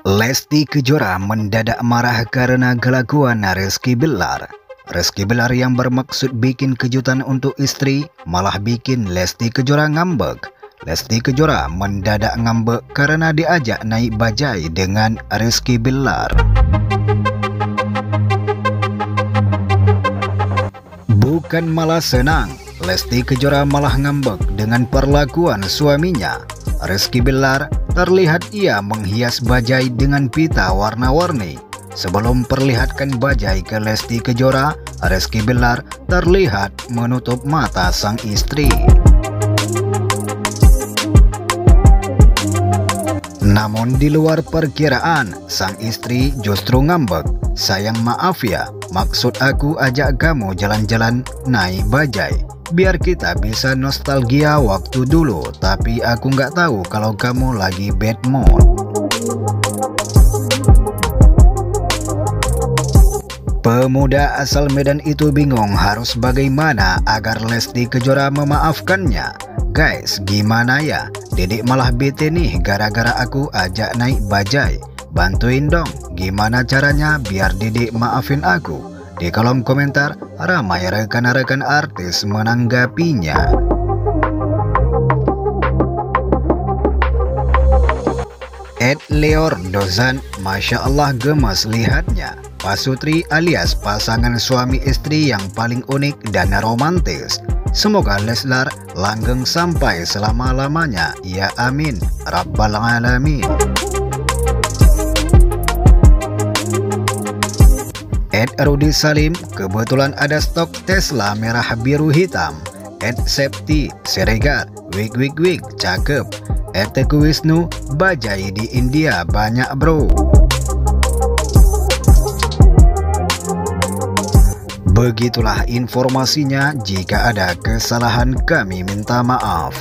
Lesti Kejora mendadak marah karena kelakuan Rizky Bilar. Rizky Bilar yang bermaksud bikin kejutan untuk istri malah bikin Lesti Kejora ngambek. Lesti Kejora mendadak ngambek karena diajak naik bajai dengan Rizky Bilar. Bukan malah senang, Lesti Kejora malah ngambek dengan perlakuan suaminya. Rizky Bilar terlihat ia menghias bajai dengan pita warna-warni. Sebelum perlihatkan bajai ke Lesti Kejora, Rizky Bilar terlihat menutup mata sang istri. Namun di luar perkiraan, sang istri justru ngambek. Sayang maaf ya, maksud aku ajak kamu jalan-jalan naik bajai biar kita bisa nostalgia waktu dulu tapi aku nggak tahu kalau kamu lagi bad mood Pemuda asal Medan itu bingung harus bagaimana agar Lesti Kejora memaafkannya. Guys, gimana ya? Dedek malah bete nih gara-gara aku ajak naik bajai. Bantuin dong, gimana caranya biar Dedek maafin aku? Di kolom komentar, ramai rekan-rekan artis menanggapinya. Ed Leor Dozan, Masya Allah gemas lihatnya. Pasutri alias pasangan suami istri yang paling unik dan romantis. Semoga Leslar langgeng sampai selama-lamanya. Ya amin. Rabbal alamin. Ed Rudi Salim, kebetulan ada stok Tesla merah biru hitam. Ed Septi, Siregar, wig wig wig, cakep. Ed Teku Wisnu, bajai di India banyak bro. Begitulah informasinya, jika ada kesalahan kami minta maaf.